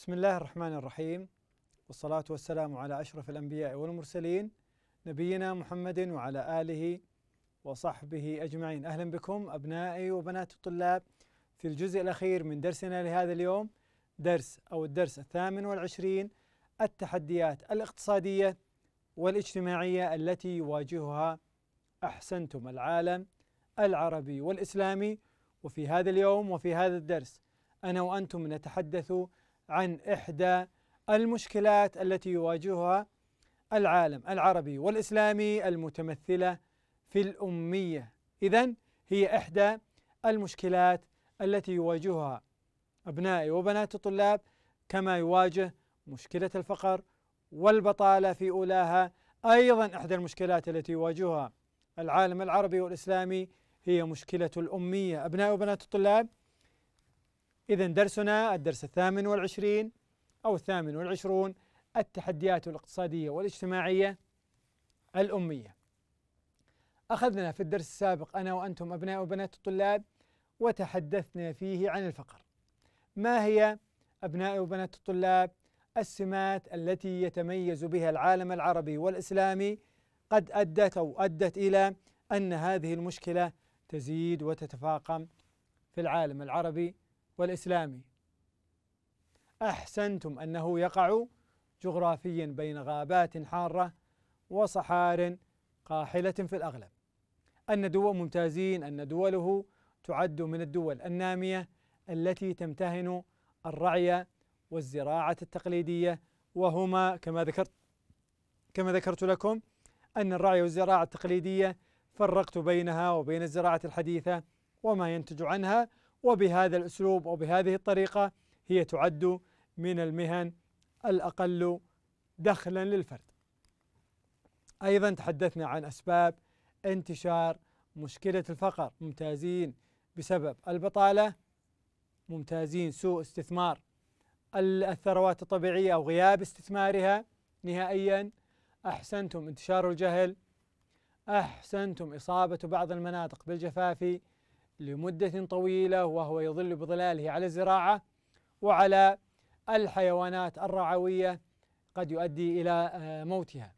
بسم الله الرحمن الرحيم. والصلاة والسلام على أشرف الأنبياء والمرسلين نبينا محمد وعلى آله وصحبه أجمعين. أهلا بكم أبنائي وبنات الطلاب في الجزء الأخير من درسنا لهذا اليوم درس أو الدرس الثامن والعشرين التحديات الاقتصادية والاجتماعية التي يواجهها أحسنتم العالم العربي والإسلامي. وفي هذا اليوم وفي هذا الدرس أنا وأنتم نتحدث عن إحدى المشكلات التي يواجهها العالم العربي والإسلامي المتمثلة في الأمية. إذا هي إحدى المشكلات التي يواجهها أبنائي وبنات الطلاب كما يواجه مشكلة الفقر والبطالة في أولاها. أيضا إحدى المشكلات التي يواجهها العالم العربي والإسلامي هي مشكلة الأمية. أبناء وبنات الطلاب إذا درسنا الدرس الثامن والعشرين أو الثامن والعشرون التحديات الاقتصادية والاجتماعية الأمية. أخذنا في الدرس السابق أنا وأنتم أبناء وبنات الطلاب وتحدثنا فيه عن الفقر. ما هي أبناء وبنات الطلاب؟ السمات التي يتميز بها العالم العربي والإسلامي قد أدت أو أدت إلى أن هذه المشكلة تزيد وتتفاقم في العالم العربي والإسلامي. أحسنتم أنه يقع جغرافيا بين غابات حارة وصحار قاحلة في الأغلب. أن دول ممتازين أن دوله تعد من الدول النامية التي تمتهن الرعي والزراعة التقليدية. وهما كما ذكرت كما ذكرت لكم أن الرعي والزراعة التقليدية فرقت بينها وبين الزراعة الحديثة وما ينتج عنها وبهذا الأسلوب وبهذه الطريقة هي تعد من المهن الأقل دخلا للفرد. أيضا تحدثنا عن أسباب انتشار مشكلة الفقر. ممتازين بسبب البطالة ممتازين سوء استثمار الثروات الطبيعية أو غياب استثمارها. نهائيا أحسنتم انتشار الجهل أحسنتم إصابة بعض المناطق بالجفاف لمدة طويلة وهو يظل بظلاله على الزراعة وعلى الحيوانات الرعوية قد يؤدي إلى موتها.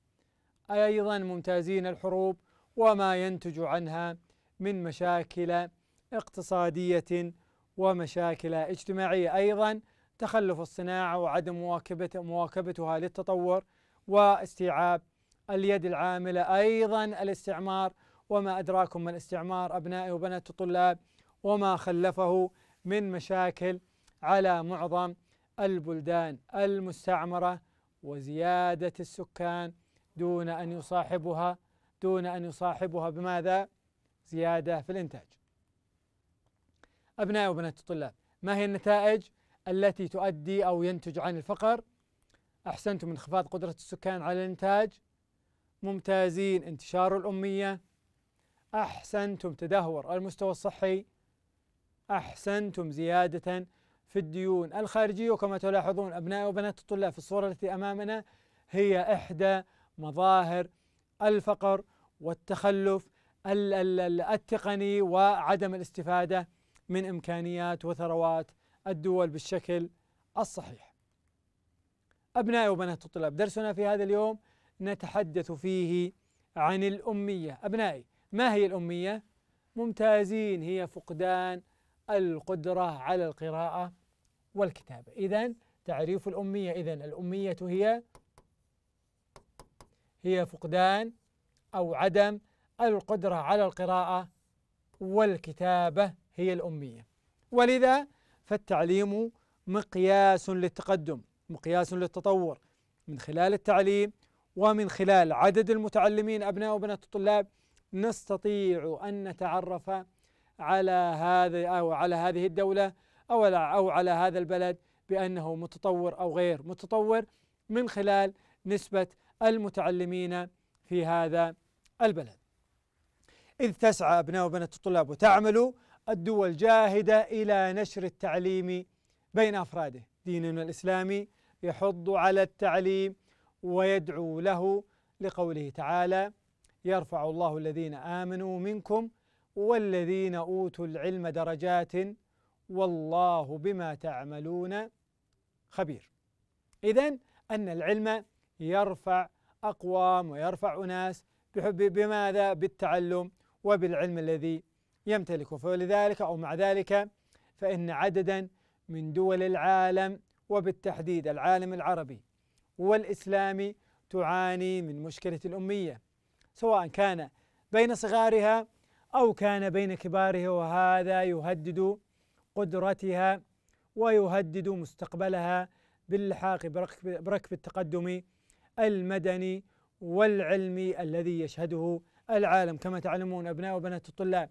أيضا ممتازين الحروب وما ينتج عنها من مشاكل اقتصادية ومشاكل اجتماعية. أيضا تخلف الصناعة وعدم مواكبتها للتطور واستيعاب اليد العاملة. أيضا الاستعمار وما أدراكم ما الاستعمار أبنائي وبنات الطلاب وما خلفه من مشاكل على معظم البلدان المستعمرة وزيادة السكان دون أن يصاحبها دون أن يصاحبها بماذا؟ زيادة في الإنتاج. أبنائي وبنات الطلاب، ما هي النتائج التي تؤدي أو ينتج عن الفقر؟ أحسنتم انخفاض قدرة السكان على الإنتاج، ممتازين انتشار الأمية، أحسنتم تدهور. المستوى الصحي، أحسنتم زيادة في الديون. الخارجية وكما تلاحظون أبناء وبنات الطلاب في الصورة التي أمامنا هي إحدى مظاهر الفقر والتخلف التقني وعدم الاستفادة من إمكانيات وثروات الدول بالشكل الصحيح. أبناء وبنات الطلاب درسنا في هذا اليوم نتحدث فيه عن الأمية. أبنائي ما هي الأمية؟ ممتازين هي فقدان القدرة على القراءة والكتابة. إذا تعريف الأمية. إذا الأمية هي هي فقدان أو عدم القدرة على القراءة والكتابة. هي الأمية. ولذا فالتعليم مقياس للتقدم مقياس للتطور. من خلال التعليم ومن خلال عدد المتعلمين أبناء وبنات الطلاب نستطيع أن نتعرف على هذا أو على هذه الدولة أو أو على هذا البلد بأنه متطور أو غير متطور من خلال نسبة المتعلمين في هذا البلد. إذ تسعى أبناء وبنات الطلاب وتعمل الدول جاهدة إلى نشر التعليم بين أفراده، ديننا الإسلامي يحض على التعليم ويدعو له لقوله تعالى: يرفع الله الذين آمنوا منكم والذين أوتوا العلم درجات والله بما تعملون خبير. إذا أن العلم يرفع أقوام ويرفع أناس بماذا؟ بالتعلم وبالعلم الذي يمتلكه فلذلك أو مع ذلك فإن عددا من دول العالم وبالتحديد العالم العربي والإسلامي تعاني من مشكلة الأمية. سواء كان بين صغارها أو كان بين كبارها وهذا يهدد قدرتها ويهدد مستقبلها باللحاق بركب التقدم المدني والعلمي الذي يشهده العالم. كما تعلمون أبناء وبنات الطلاب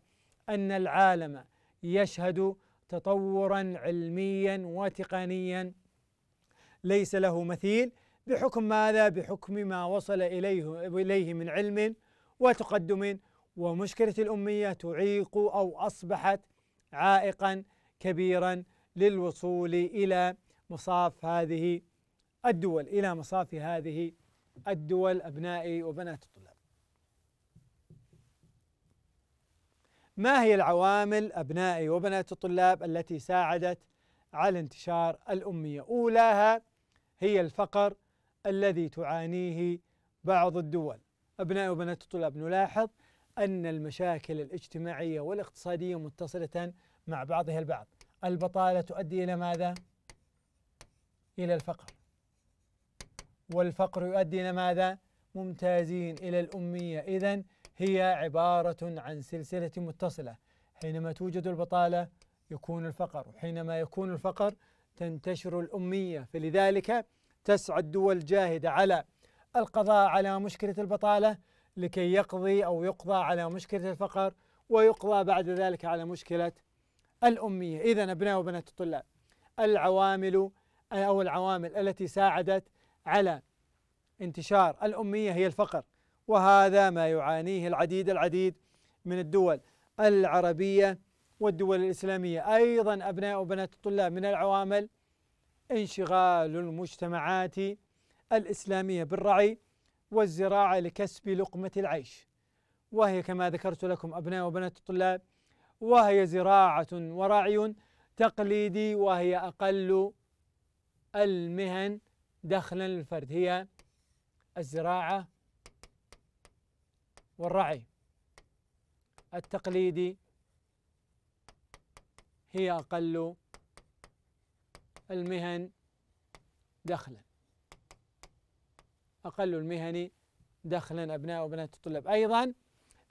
أن العالم يشهد تطورا علميا وتقنيا. ليس له مثيل بحكم ماذا؟ بحكم ما وصل إليه إليه من علم وتقدم. ومشكلة الأمية تعيق أو أصبحت عائقا كبيرا للوصول إلى مصاف هذه الدول إلى مصاف هذه الدول أبنائي وبنات الطلاب. ما هي العوامل أبنائي وبنات الطلاب التي ساعدت على انتشار الأمية؟ أولاها هي الفقر الذي تعانيه بعض الدول. أبنائي وبنات الطلاب نلاحظ أن المشاكل الاجتماعية والاقتصادية متصلة مع بعضها البعض. البطالة تؤدي إلى ماذا؟ إلى الفقر. والفقر يؤدي إلى ماذا؟ ممتازين إلى الأمية. إذا هي عبارة عن سلسلة متصلة. حينما توجد البطالة يكون الفقر وحينما يكون الفقر تنتشر الأمية. فلذلك تسعى الدول جاهدة على القضاء على مشكلة البطالة لكي يقضي أو يقضى على مشكلة الفقر ويقضى بعد ذلك على مشكلة الأمية. إذا أبناء وبنات الطلاب العوامل أو العوامل التي ساعدت على انتشار الأمية هي الفقر وهذا ما يعانيه العديد العديد من الدول العربية والدول الإسلامية. أيضا أبناء وبنات الطلاب من العوامل انشغال المجتمعات الإسلامية بالرعي والزراعة لكسب لقمة العيش. وهي كما ذكرت لكم أبناء وبنات الطلاب وهي زراعة ورعي تقليدي وهي أقل المهن دخلا للفرد هي الزراعة والرعي التقليدي هي أقل المهن دخلا. أقل المهن دخلا أبناء وبنات الطلاب. أيضا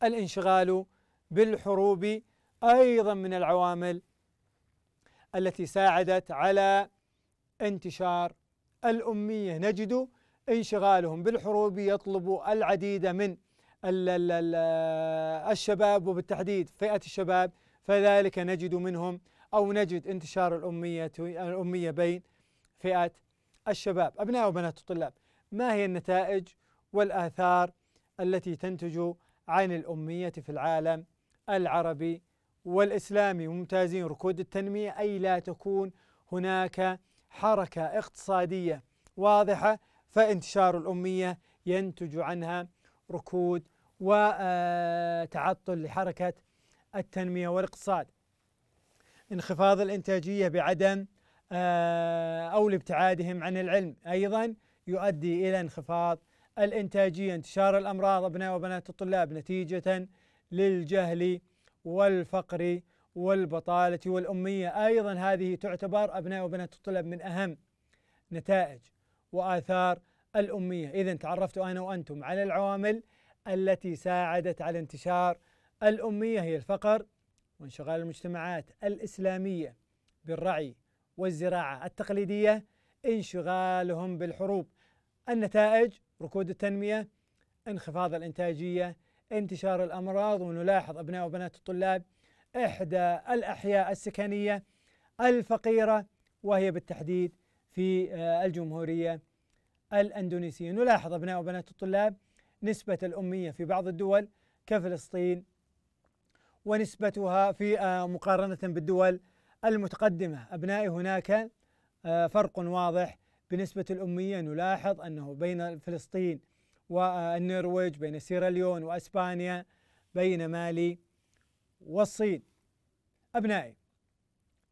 الانشغال بالحروب أيضا من العوامل التي ساعدت على انتشار الأمية. نجد انشغالهم بالحروب يطلب العديد من الشباب وبالتحديد فئة الشباب فذلك نجد منهم أو نجد انتشار الأمية الأمية بين فئة الشباب أبناء وبنات الطلاب. ما هي النتائج والآثار التي تنتج عن الأمية في العالم العربي والإسلامي؟ ممتازين ركود التنمية. أي لا تكون هناك حركة اقتصادية واضحة فانتشار الأمية ينتج عنها ركود وتعطل لحركة التنمية والاقتصاد. انخفاض الإنتاجية بعدم آه، أو لابتعادهم عن العلم. أيضا يؤدي إلى انخفاض الإنتاجية انتشار الأمراض أبناء وبنات الطلاب نتيجة للجهل والفقر والبطالة والأمية. أيضا هذه تعتبر أبناء وبنات الطلاب من أهم نتائج وآثار الأمية. إذا تعرفت أنا وأنتم على العوامل التي ساعدت على انتشار الأمية هي الفقر وانشغال المجتمعات الإسلامية بالرعي والزراعة التقليدية انشغالهم بالحروب. النتائج ركود التنمية انخفاض الإنتاجية انتشار الأمراض ونلاحظ أبناء وبنات الطلاب إحدى الأحياء السكنية الفقيرة وهي بالتحديد في آه، الجمهورية الأندونيسية. نلاحظ أبناء وبنات الطلاب نسبة الأمية في بعض الدول كفلسطين ونسبتها في آه، مقارنة بالدول المتقدمة. أبنائي هناك آه، فرق واضح بنسبة الأمية. نلاحظ أنه بين فلسطين والنرويج بين سيراليون وأسبانيا بين مالي والصين. أبنائي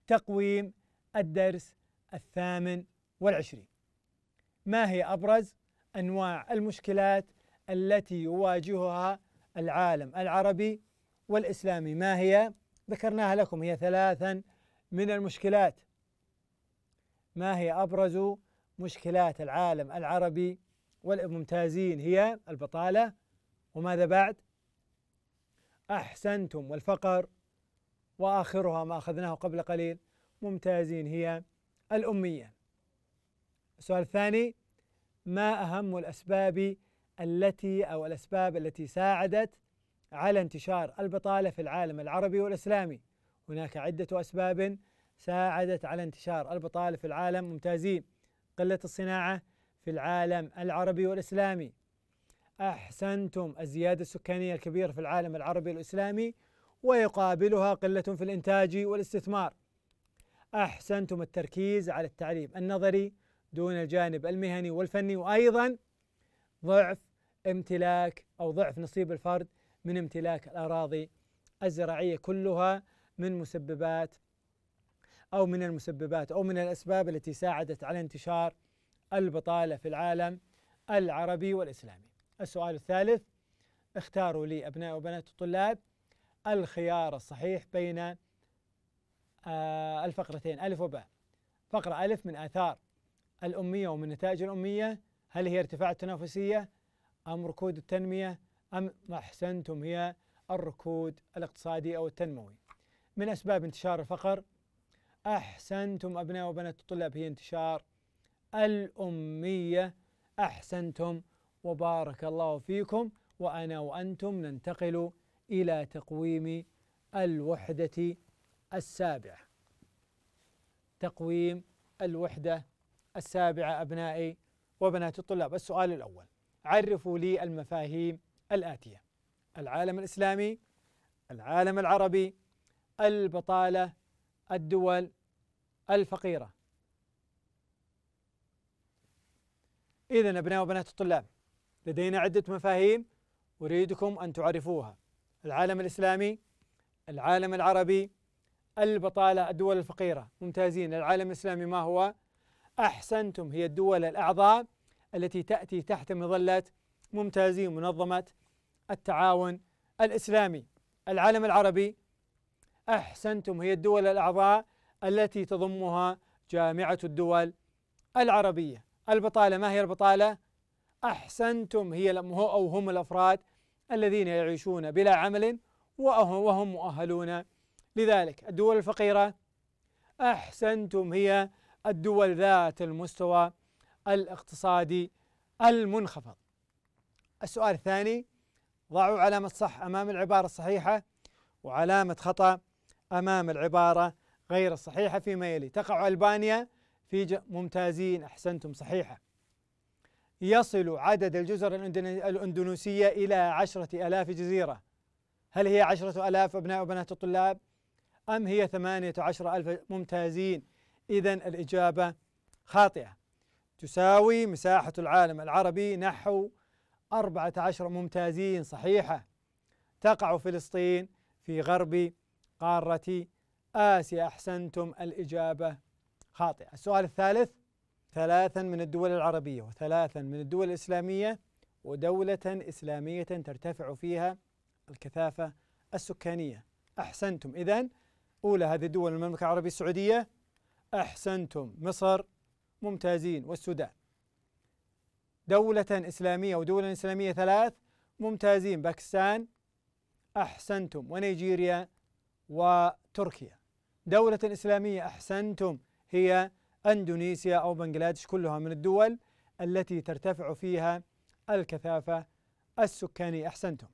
تقويم الدرس الثامن والعشرين. ما هي أبرز أنواع المشكلات التي يواجهها العالم العربي والإسلامي. ما هي؟ ذكرناها لكم هي ثلاثا من المشكلات. ما هي أبرز مشكلات العالم العربي والممتازين؟ هي البطالة. وماذا بعد؟ أحسنتم والفقر. وآخرها ما أخذناه قبل قليل. ممتازين هي الأمية. السؤال الثاني ما أهم الأسباب التي أو الأسباب التي ساعدت على انتشار البطالة في العالم العربي والإسلامي. هناك عدة أسباب ساعدت على انتشار البطالة في العالم. ممتازين. قلة الصناعة في العالم العربي والإسلامي. أحسنتم الزيادة السكانية الكبيرة في العالم العربي والإسلامي ويقابلها قلة في الإنتاج والاستثمار. أحسنتم التركيز على التعليم النظري دون الجانب المهني والفني. وأيضا ضعف امتلاك أو ضعف نصيب الفرد من امتلاك الأراضي الزراعية كلها من مسببات أو من المسببات أو من الأسباب التي ساعدت على انتشار البطالة في العالم العربي والإسلامي. السؤال الثالث اختاروا لي أبناء وبنات الطلاب الخيار الصحيح بين آه، الفقرتين ألف وباء. فقرة ألف من آثار الأمية ومن نتائج الأمية هل هي ارتفاع التنافسية أم ركود التنمية أم ما أحسنتم هي الركود الاقتصادي أو التنموي. من أسباب انتشار الفقر أحسنتم أبناء وبنات الطلاب هي انتشار. الأمية أحسنتم. وبارك الله فيكم وأنا وأنتم ننتقل إلى تقويم الوحدة السابعة. تقويم الوحدة السابعة أبنائي وبنات الطلاب. السؤال الأول عرفوا لي المفاهيم الآتية. العالم الإسلامي العالم العربي البطالة الدول الفقيرة. إذا أبناء وبنات الطلاب لدينا عدة مفاهيم أريدكم أن تعرفوها. العالم الإسلامي العالم العربي البطالة الدول الفقيرة. ممتازين. العالم الإسلامي ما هو؟ أحسنتم. هي الدول الأعضاء التي تأتي تحت مظلة ممتازين منظمة التعاون الإسلامي. العالم العربي أحسنتم هي الدول الأعضاء التي تضمها جامعة الدول العربية. البطالة ما هي البطالة؟ أحسنتم هي أو هم الأفراد الذين يعيشون بلا عمل وهم مؤهلون لذلك. الدول الفقيرة أحسنتم هي الدول ذات المستوى الاقتصادي المنخفض. السؤال الثاني ضعوا علامة صح أمام العبارة الصحيحة وعلامة خطأ أمام العبارة غير الصحيحة فيما يلي. تقع ألبانيا في ممتازين أحسنتم صحيحة. يصل عدد الجزر الأندونيسية إلى عشرة ألاف جزيرة. هل هي عشرة ألاف أبناء وبنات الطلاب؟ أم هي ثمانية عشر ألف ممتازين؟ إذا الإجابة خاطئة. تساوي مساحة العالم العربي نحو أربعة عشر ممتازين صحيحة. تقع فلسطين في غرب قارة آسيا. أحسنتم الإجابة خاطئة. السؤال الثالث ثلاثا من الدول العربية وثلاثا من الدول الإسلامية ودولة إسلامية ترتفع فيها الكثافة السكانية. أحسنتم. إذن أولى هذه الدول المملكة العربية السعودية. أحسنتم. مصر ممتازين. والسودان. دولة إسلامية ودولة إسلامية ثلاث ممتازين. باكستان أحسنتم ونيجيريا وتركيا. دولة إسلامية أحسنتم هي أندونيسيا أو بنغلاديش كلها من الدول التي ترتفع فيها الكثافة السكانية. أحسنتم.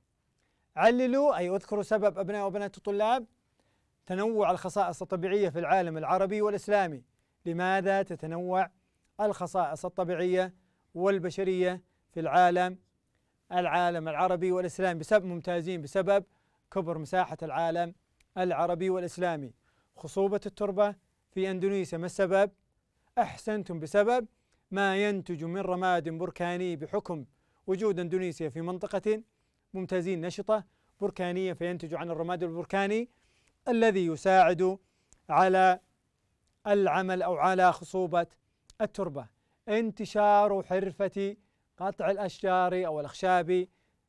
عللوا أي أذكروا سبب أبناء وبنات الطلاب تنوع الخصائص الطبيعية في العالم العربي والإسلامي. لماذا تتنوع الخصائص الطبيعية والبشرية في العالم العالم العربي والإسلامي بسبب ممتازين بسبب كبر مساحة العالم العربي والإسلامي خصوبة التربة في أندونيسيا ما السبب؟ أحسنتم بسبب ما ينتج من رماد بركاني بحكم وجود أندونيسيا في منطقة ممتازين نشطة بركانية فينتج عن الرماد البركاني الذي يساعد على العمل أو على خصوبة التربة انتشار حرفة قطع الأشجار أو الأخشاب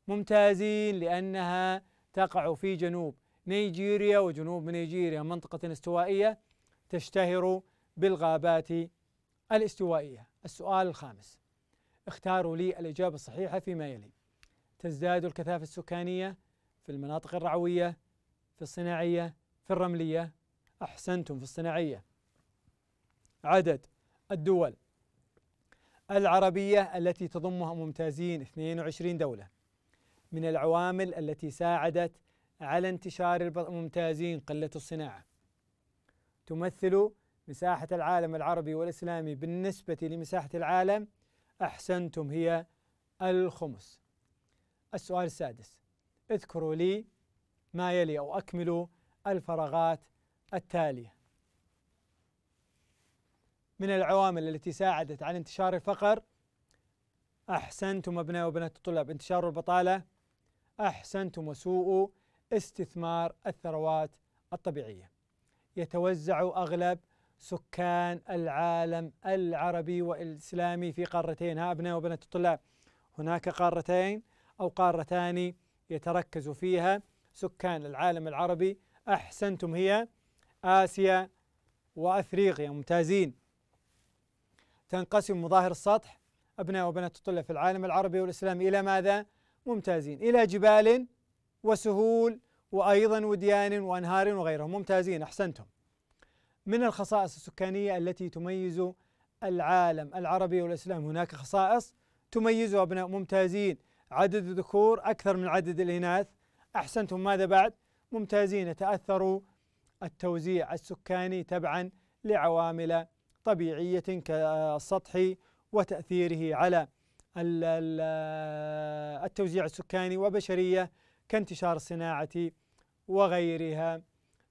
ممتازين لأنها تقع في جنوب نيجيريا وجنوب نيجيريا منطقة استوائية تشتهر بالغابات الاستوائية. السؤال الخامس. اختاروا لي الإجابة الصحيحة فيما يلي. تزداد الكثافة السكانية في المناطق الرعوية في الصناعية في الرملية. أحسنتم في الصناعية. عدد. الدول. العربية التي تضمها ممتازين 22 دولة. من العوامل التي ساعدت على انتشار الممتازين قلة الصناعة. تمثل مساحة العالم العربي والإسلامي بالنسبة لمساحة العالم أحسنتم هي الخمس. السؤال السادس. اذكروا لي ما يلي أو أكملوا الفراغات التالية. من العوامل التي ساعدت على انتشار الفقر أحسنتم أبناء وبنات الطلاب انتشار البطالة أحسنتم وسوء استثمار الثروات الطبيعية. يتوزع أغلب سكان العالم العربي والإسلامي في قارتين ها أبناء وبنات الطلاب. هناك قارتين أو قارتان يتركز فيها سكان العالم العربي. أحسنتم هي آسيا وأفريقيا. ممتازين. تنقسم مظاهر السطح أبناء وبنات الطلاب في العالم العربي والإسلامي. إلى ماذا؟ ممتازين. إلى جبال وسهول وأيضا وديان وأنهار وغيرهم. ممتازين أحسنتم. من الخصائص السكانية التي تميز العالم العربي والإسلام؟ هناك خصائص تميز أبناء. ممتازين. عدد الذكور أكثر من عدد الإناث. أحسنتم. ماذا بعد؟ ممتازين. تأثروا التوزيع السكاني تبعا لعوامل طبيعية كالسطح وتأثيره على التوزيع السكاني وبشرية كانتشار الصناعة وغيرها.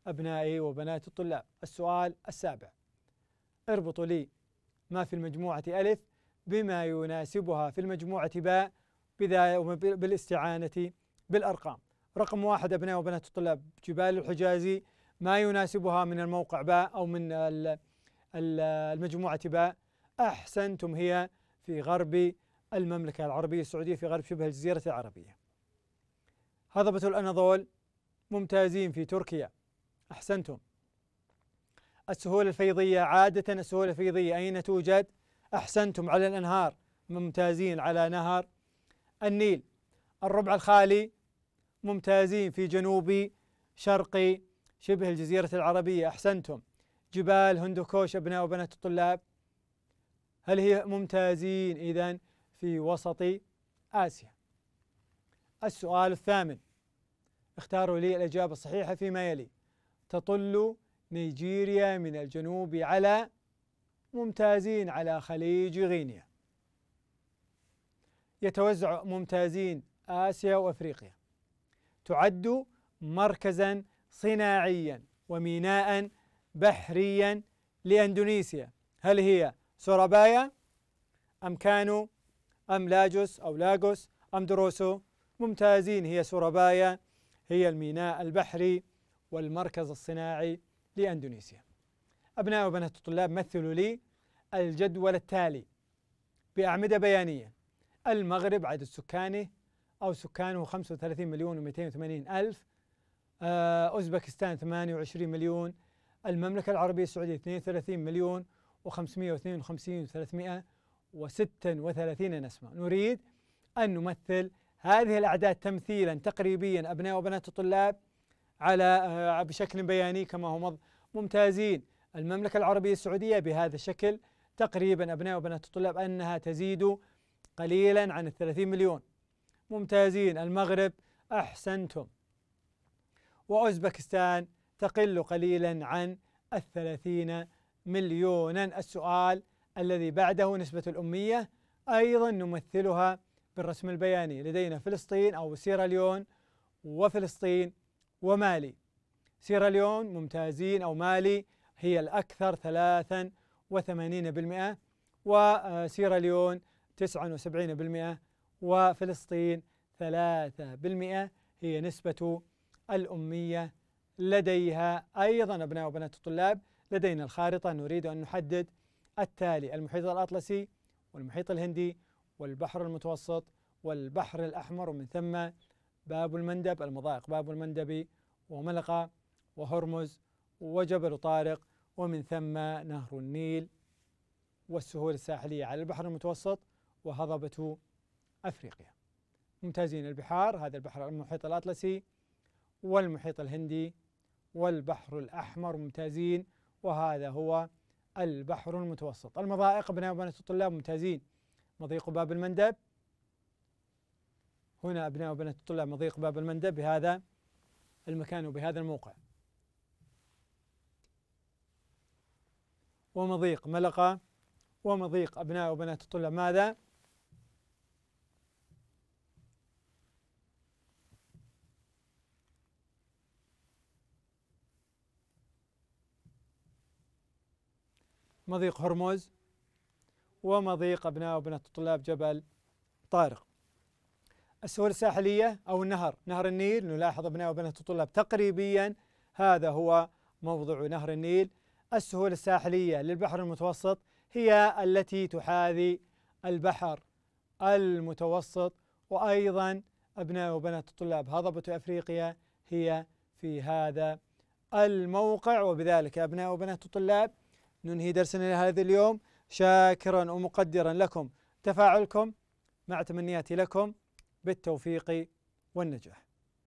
أبنائي وبنات الطلاب السؤال السابع. اربطوا لي ما في المجموعة ألف بما يناسبها في المجموعة باء بالاستعانة بالأرقام. رقم واحد أبناء وبنات الطلاب جبال الحجازي ما يناسبها من الموقع باء أو من المجموعة باء أحسنتم هي في غرب المملكة العربية السعودية في غرب شبه الجزيرة العربية. هضبة الأناضول ممتازين في تركيا. أحسنتم. السهولة الفيضية عادة السهولة الفيضية أين توجد؟ أحسنتم. على الأنهار ممتازين. على نهر النيل. الربع الخالي ممتازين. في جنوب شرق شبه الجزيرة العربية. أحسنتم. جبال هندوكوش أبناء وبنات الطلاب. هل هي ممتازين؟ إذا في وسط آسيا. السؤال الثامن. اختاروا لي الإجابة الصحيحة فيما يلي. تطل نيجيريا من الجنوب على ممتازين على خليج غينيا. يتوزع ممتازين آسيا وأفريقيا. تعد مركزا صناعيا وميناء بحريا لأندونيسيا. هل هي سورابايا أم كانو أم لاجوس أو لاغوس أم دروسو؟ ممتازين هي سورابايا هي الميناء البحري والمركز الصناعي لأندونيسيا. أبناء وبنات الطلاب مثلوا لي الجدول التالي بأعمدة بيانية. المغرب عدد سكانه أو سكانه 35 مليون و280 ألف آه، أوزبكستان 28 مليون المملكة العربية السعودية 32 مليون و552 و336 نسمة. نريد أن نمثل هذه الأعداد تمثيلا تقريبيا أبناء وبنات الطلاب على آه، بشكل بياني كما هو ممتازين. المملكة العربية السعودية بهذا الشكل تقريبا أبناء وبنات الطلاب أنها تزيد قليلا عن الثلاثين مليون. ممتازين. المغرب أحسنتم. وأوزبكستان تقل قليلا عن الثلاثين مليونا. السؤال الذي بعده نسبة الأمية أيضا نمثلها بالرسم البياني. لدينا فلسطين أو سيراليون وفلسطين ومالي. سيراليون ممتازين أو مالي هي الأكثر ثلاثا وثمانين بالمئة وسيراليون تسعا وسبعين بالمئة وفلسطين ثلاثة بالمئة هي نسبة الأمية لديها أيضا أبناء وبنات الطلاب لدينا الخارطة نريد أن نحدد التالي المحيط الأطلسي والمحيط الهندي والبحر المتوسط والبحر الأحمر ومن ثم باب المندب المضائق باب المندب وملقا وهرمز وجبل طارق ومن ثم نهر النيل والسهول الساحلية على البحر المتوسط وهضبة أفريقيا. ممتازين البحار هذا البحر المحيط الأطلسي والمحيط الهندي والبحر الأحمر ممتازين وهذا هو البحر المتوسط. المضائق أبناء وبنات الطلاب ممتازين. مضيق باب المندب. هنا أبناء وبنات الطلاب مضيق باب المندب بهذا المكان وبهذا الموقع. ومضيق ملقا ومضيق أبناء وبنات الطلاب ماذا؟ مضيق هرمز ومضيق أبناء وبنات الطلاب جبل طارق. السهول الساحلية أو النهر. نهر النيل نلاحظ أبناء وبنات الطلاب تقريبيا. هذا هو موضع نهر النيل. السهول الساحلية للبحر المتوسط هي التي تحاذي البحر المتوسط. وأيضا أبناء وبنات الطلاب هضبة أفريقيا هي في هذا الموقع. وبذلك أبناء وبنات الطلاب ننهي درسنا لهذا اليوم. شاكرا ومقدرا لكم. تفاعلكم مع تمنياتي لكم بالتوفيق والنجاح.